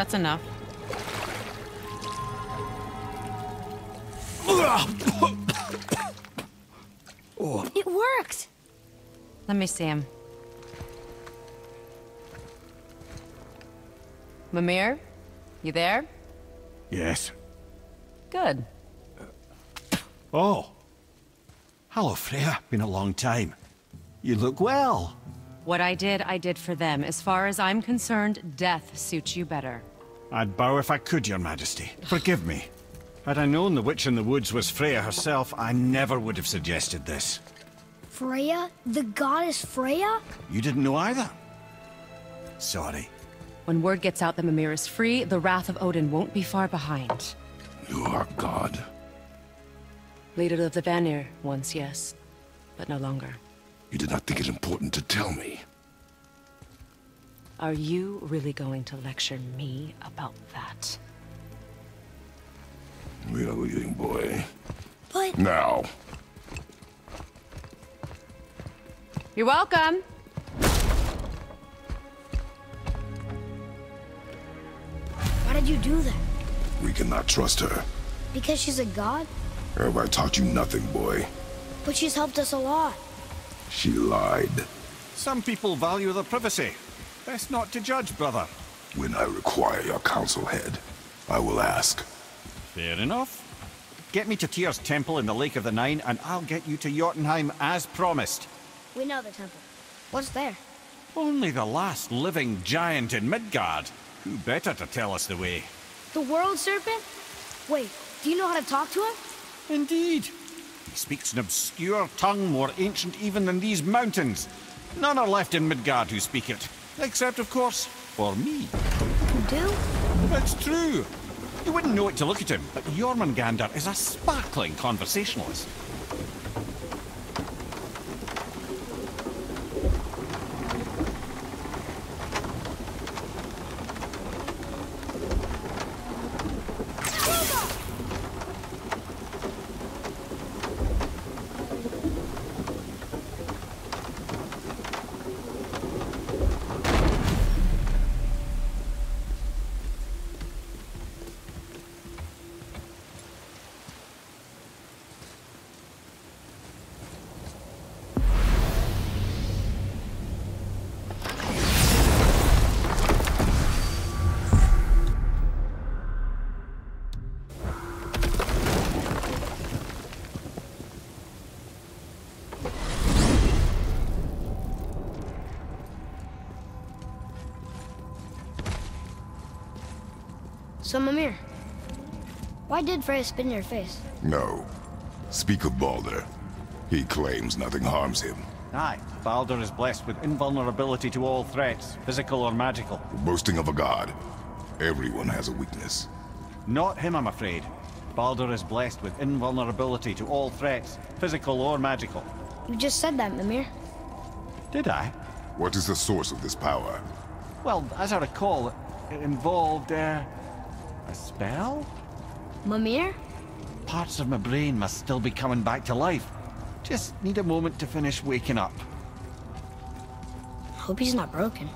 That's enough. It worked! Let me see him. Mimir? You there? Yes. Good. Oh. Hello, Freya. Been a long time. You look well. What I did, I did for them. As far as I'm concerned, death suits you better. I'd bow if I could, your majesty. Forgive me. Had I known the witch in the woods was Freya herself, I never would have suggested this. Freya? The goddess Freya? You didn't know either? Sorry. When word gets out that Mimir is free, the wrath of Odin won't be far behind. You are God. Leader of the Vanir, once yes, but no longer. You did not think it important to tell me. Are you really going to lecture me about that? We are leaving, boy. But Now. You're welcome. why did you do that? We cannot trust her. Because she's a god? Have I taught you nothing, boy? But she's helped us a lot. She lied. Some people value their privacy. Best not to judge, brother. When I require your counsel head, I will ask. Fair enough. Get me to Tyr's temple in the Lake of the Nine, and I'll get you to Jotunheim as promised. We know the temple. What's there? Only the last living giant in Midgard. Who better to tell us the way? The world serpent? Wait, do you know how to talk to him? Indeed. He speaks an obscure tongue more ancient even than these mountains. None are left in Midgard who speak it. Except, of course, for me. You do? That's true. You wouldn't know it to look at him, but Jormungandr is a sparkling conversationalist. So, Mimir, why did Freya spit in your face? No. Speak of Baldur. He claims nothing harms him. Aye, Baldur is blessed with invulnerability to all threats, physical or magical. Boasting of a god. Everyone has a weakness. Not him, I'm afraid. Baldur is blessed with invulnerability to all threats, physical or magical. You just said that, Mimir. Did I? What is the source of this power? Well, as I recall, it involved, uh, a spell? Mimir? Parts of my brain must still be coming back to life. Just need a moment to finish waking up. Hope he's not broken.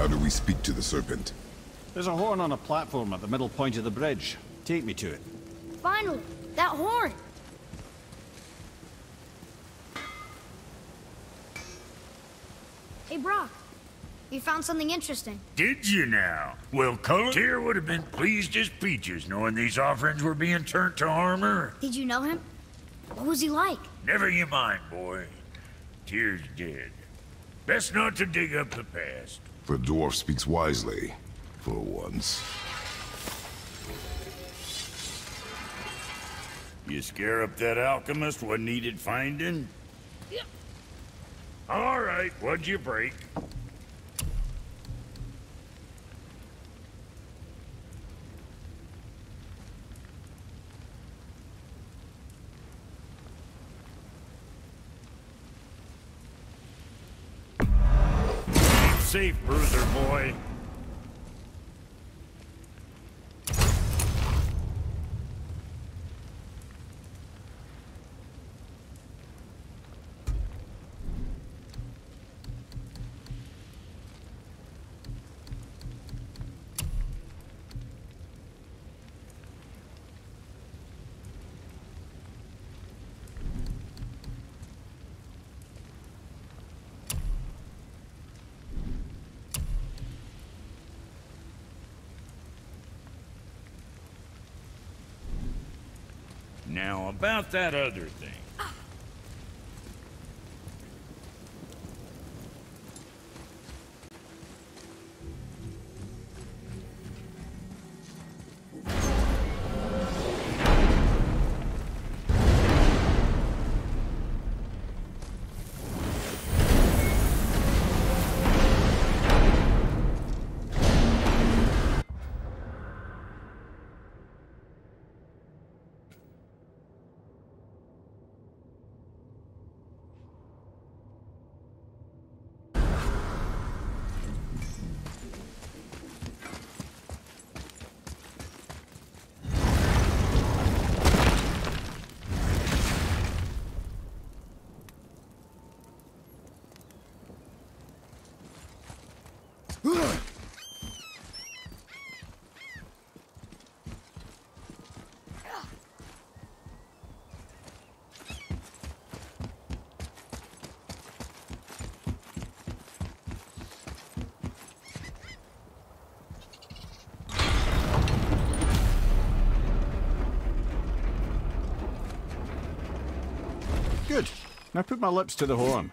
How do we speak to the serpent? There's a horn on a platform at the middle point of the bridge. Take me to it. Finally, that horn! Hey, Brok. You found something interesting. Did you now? Well, Cullen here would have been pleased as peaches knowing these offerings were being turned to armor. Did you know him? What was he like? Never you mind, boy. Tyr's dead. Best not to dig up the past. The dwarf speaks wisely. For once. You scare up that alchemist what needed finding? Yep. All right, what'd you break? Safe, bruiser boy. About that other thing. Good. Now put my lips to the horn.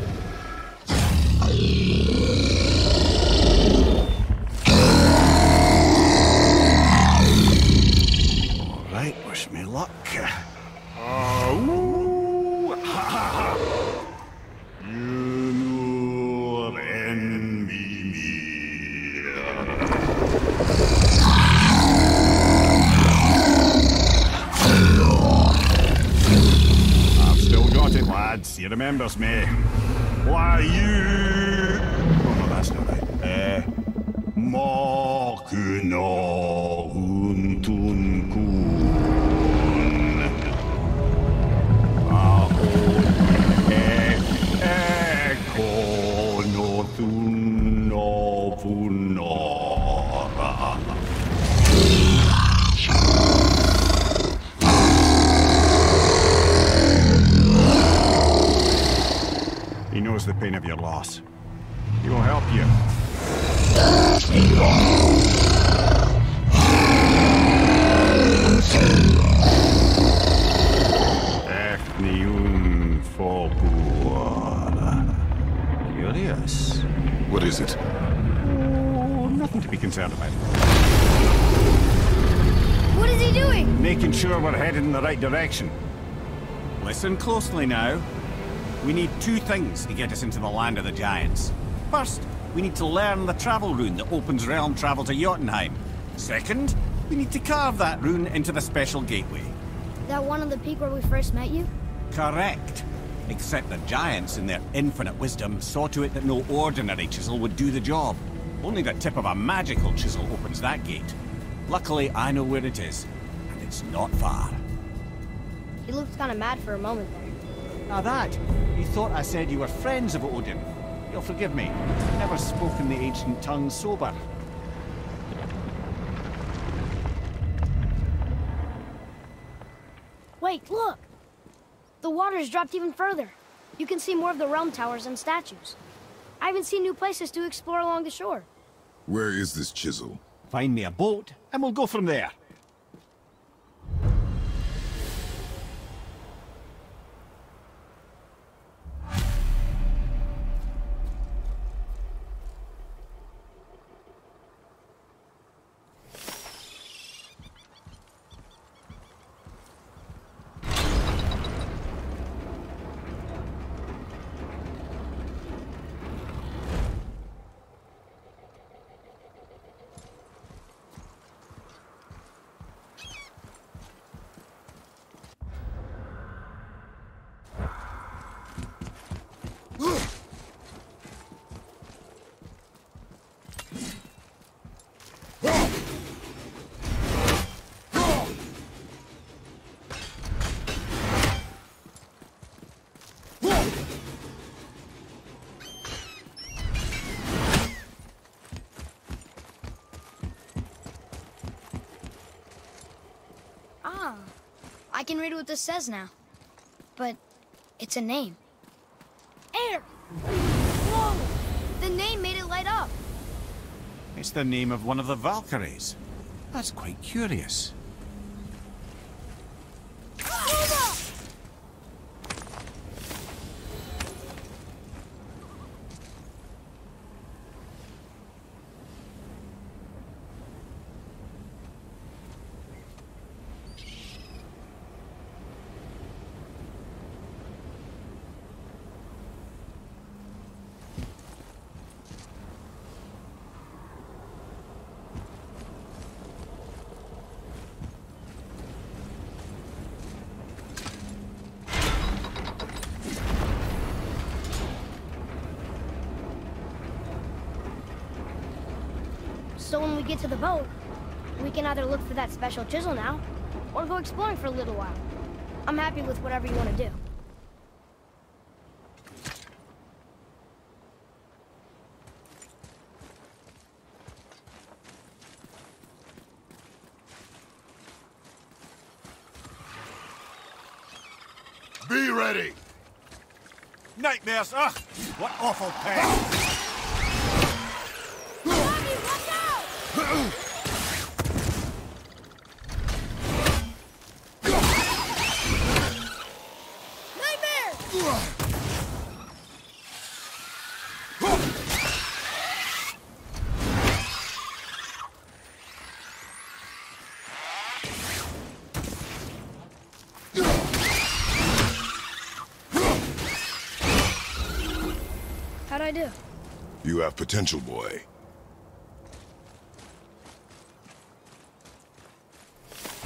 All right, wish me luck. You me, I've still got it, lads. He remembers me. Why, you... くな Listen closely now. We need two things to get us into the land of the giants. First, we need to learn the travel rune that opens realm travel to Jotunheim. Second, we need to carve that rune into the special gateway. That one on the peak where we first met you? Correct. Except the giants, in their infinite wisdom, saw to it that no ordinary chisel would do the job. Only the tip of a magical chisel opens that gate. Luckily, I know where it is, and it's not far. He looked kind of mad for a moment there. Now that, you thought I said you were friends of Odin. You'll forgive me. I've never spoken the ancient tongue sober. Wait, look! The water's dropped even further. You can see more of the realm towers and statues. I even see new places to explore along the shore. Where is this chisel? Find me a boat, and we'll go from there. Ah, I can read what this says now. But it's a name. Eir! Whoa! The name made it light up. It's the name of one of the Valkyries. That's quite curious. So when we get to the boat, we can either look for that special chisel now, or go exploring for a little while. I'm happy with whatever you want to do. Be ready! Nightmares! Ugh! What awful pain! How'd I do? You have potential, boy.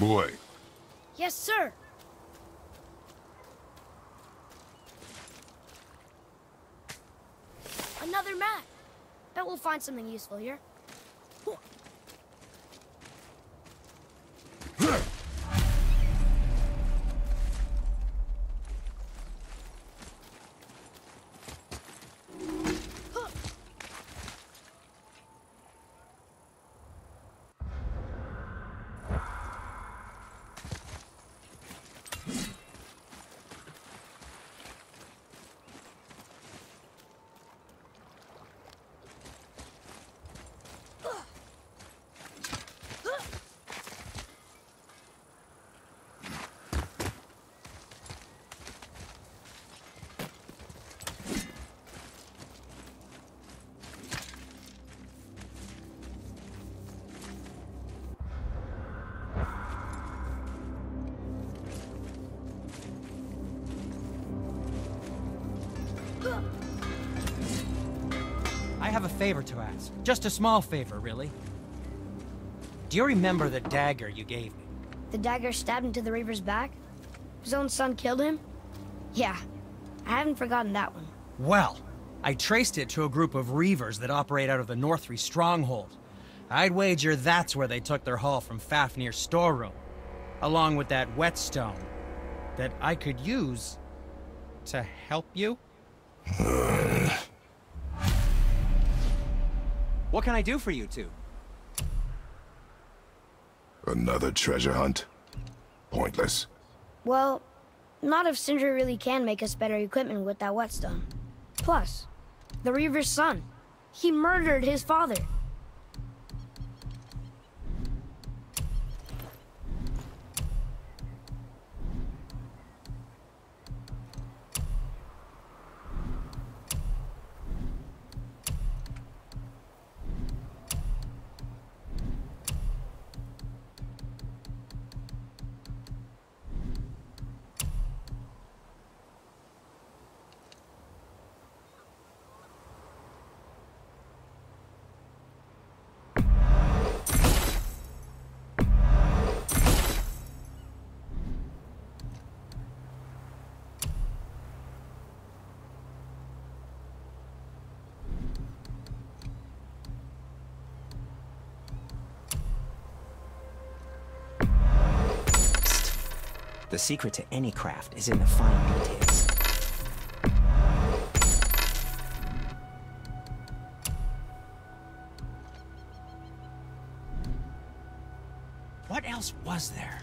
Boy, Yes, sir. Another map. Bet we'll find something useful here. A favor to ask. Just a small favor, really. Do you remember the dagger you gave me? The dagger stabbed into the Reaver's back? His own son killed him? Yeah, I haven't forgotten that one. Well, I traced it to a group of Reavers that operate out of the Northri stronghold. I'd wager that's where they took their haul from Fafnir's storeroom, along with that whetstone that I could use to help you. what can I do for you two? another treasure hunt? Pointless. Well, not if Sindri really can make us better equipment with that whetstone. Plus, the Reaver's son. He murdered his father. The secret to any craft is in the fine details. What else was there?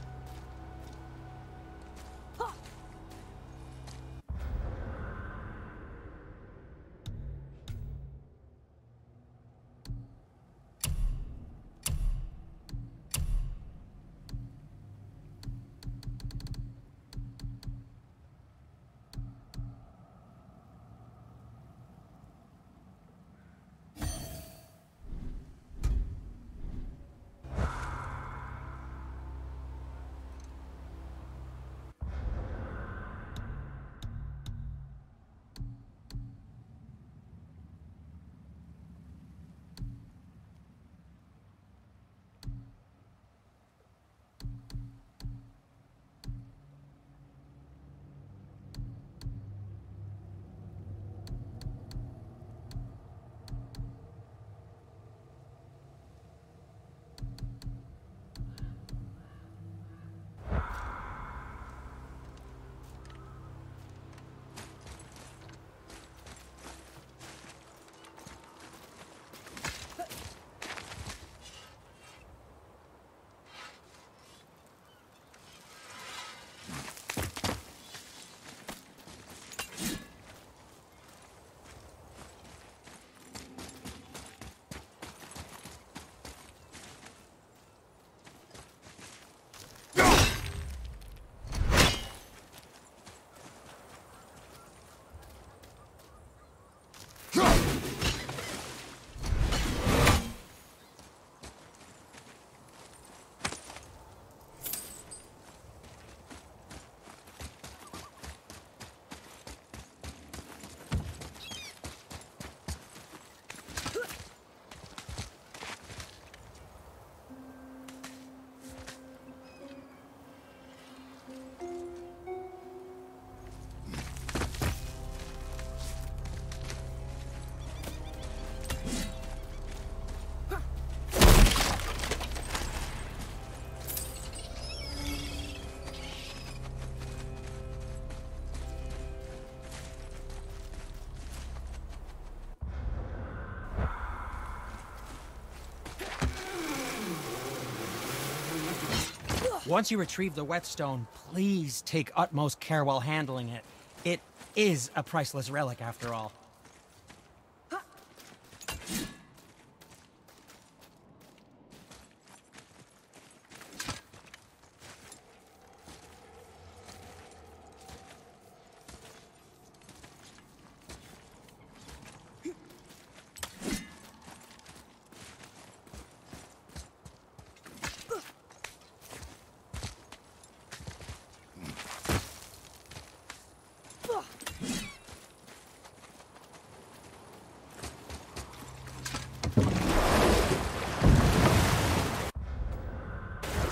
Once you retrieve the whetstone, please take utmost care while handling it. It is a priceless relic, after all.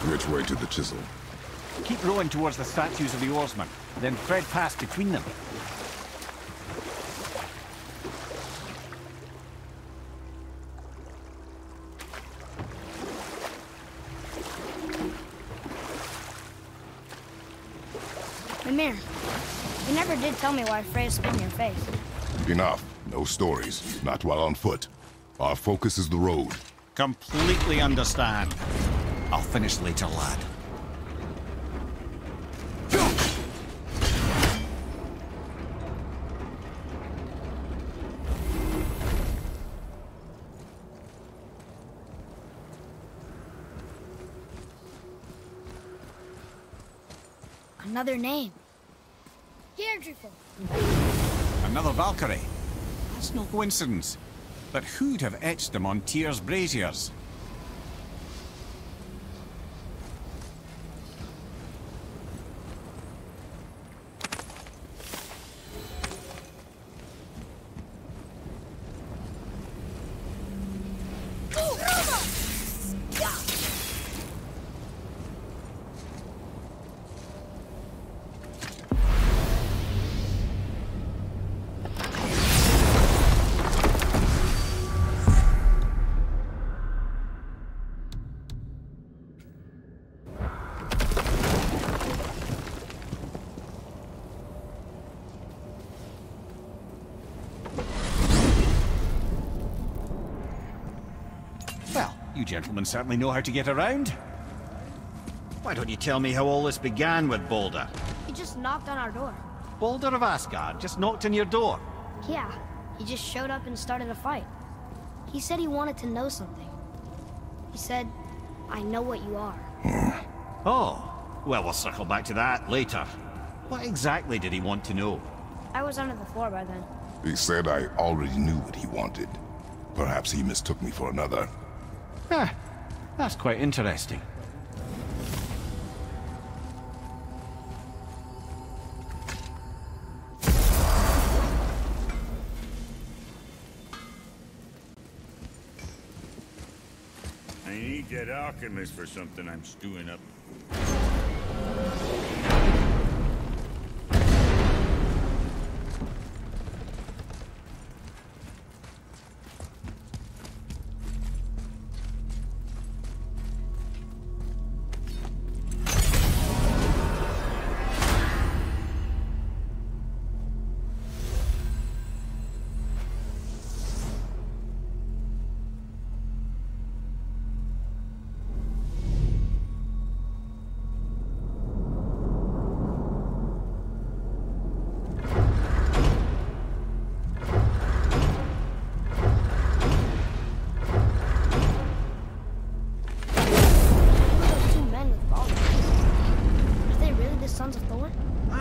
Which way to the chisel? Keep rowing towards the statues of the oarsmen, then thread past between them. Mimir, you never did tell me why Freya spit in your face. Enough. No stories. Not while on foot. Our focus is the road. Completely understand. I'll finish later, lad. Another name. Another Valkyrie. That's no coincidence. But who'd have etched them on Tyr's braziers? You gentlemen certainly know how to get around. Why don't you tell me how all this began with Baldur? He just knocked on our door. Baldur of Asgard just knocked on your door. Yeah, he just showed up and started a fight. He said he wanted to know something. He said, I know what you are. Oh, well, we'll circle back to that later. What exactly did he want to know? I was under the floor by then. He said I already knew what he wanted. Perhaps he mistook me for another. Ah, that's quite interesting. I need that alchemist for something I'm stewing up.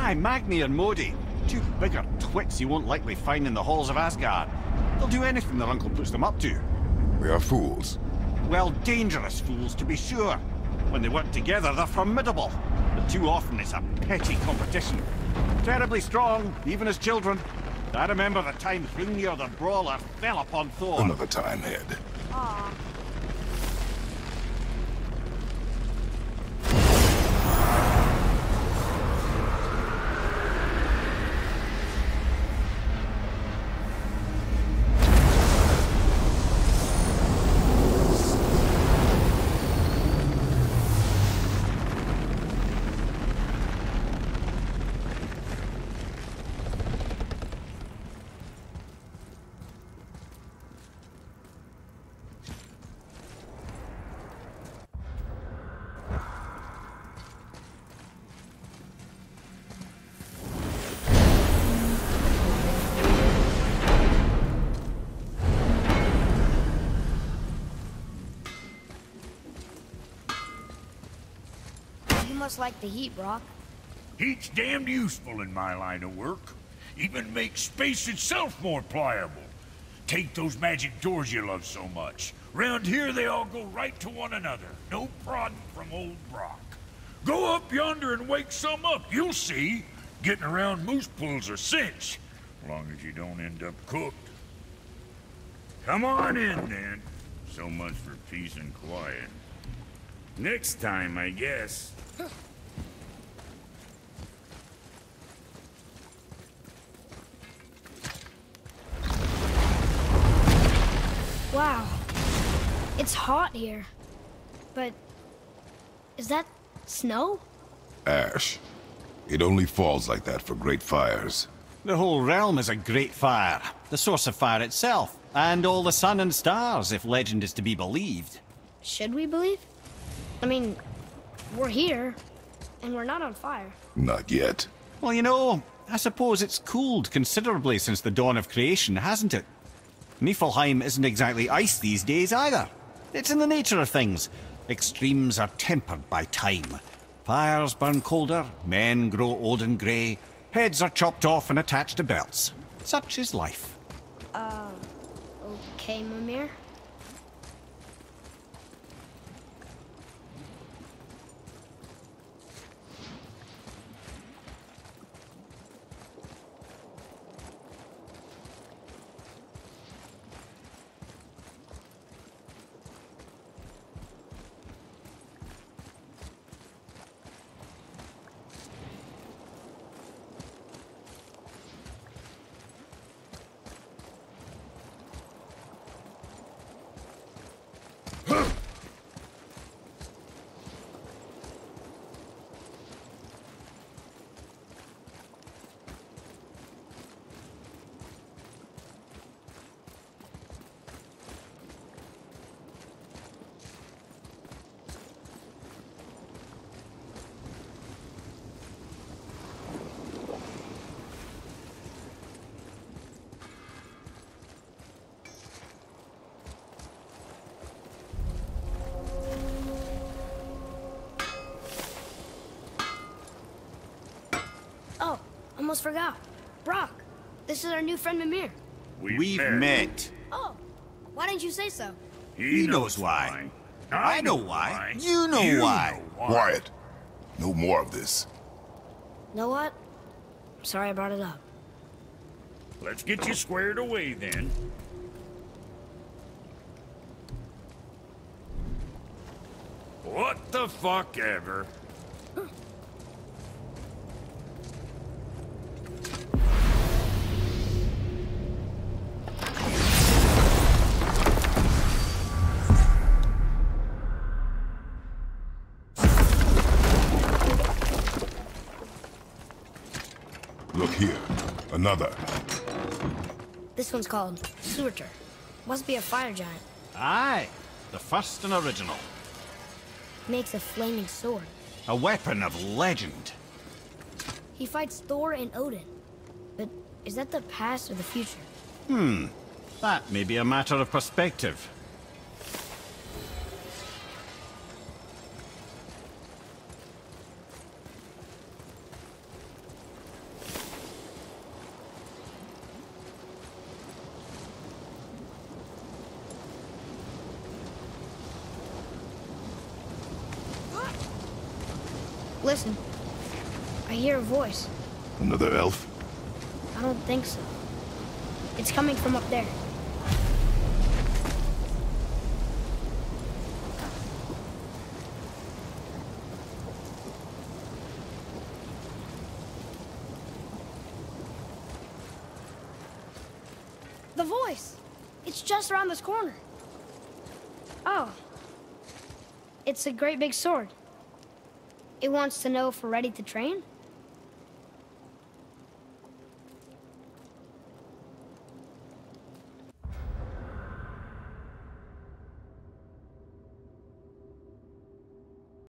Aye, Magni and Modi. Two bigger twits you won't likely find in the halls of Asgard. They'll do anything their uncle puts them up to. We are fools. Well, dangerous fools, to be sure. When they work together, they're formidable. But too often it's a petty competition. Terribly strong, even as children. I remember the time Hrungnir the Brawler fell upon Thor. Another time, Head. Aw. Must like the heat, Brok. Heat's damned useful in my line of work. Even makes space itself more pliable. Take those magic doors you love so much. Round here, they all go right to one another. No prodding from old Brok. Go up yonder and wake some up. You'll see. Getting around moose pools a cinch. Long as you don't end up cooked. Come on in, then. So much for peace and quiet. Next time, I guess. Wow. It's hot here. But... Is that snow? Ash. It only falls like that for great fires. The whole realm is a great fire. The source of fire itself. And all the sun and stars, if legend is to be believed. Should we believe? I mean, we're here, and we're not on fire. Not yet. Well, you know, I suppose it's cooled considerably since the dawn of creation, hasn't it? Niflheim isn't exactly ice these days either. It's in the nature of things. Extremes are tempered by time. Fires burn colder, men grow old and grey, heads are chopped off and attached to belts. Such is life. Uh okay, Mimir. Oh, almost forgot. Brok, this is our new friend Mimir. We've met. Oh, why didn't you say so? He knows why. I know why. You know why. Quiet. No more of this. Know what? Sorry I brought it up. Let's get you squared away then. What the fuck ever? Another. This one's called Surtr. Must be a fire giant. Aye, the first and original. Makes a flaming sword. A weapon of legend. He fights Thor and Odin. But is that the past or the future? Hmm, that may be a matter of perspective. Listen. I hear a voice. Another elf? I don't think so. It's coming from up there. The voice! It's just around this corner. Oh. It's a great big sword. It wants to know if we're ready to train?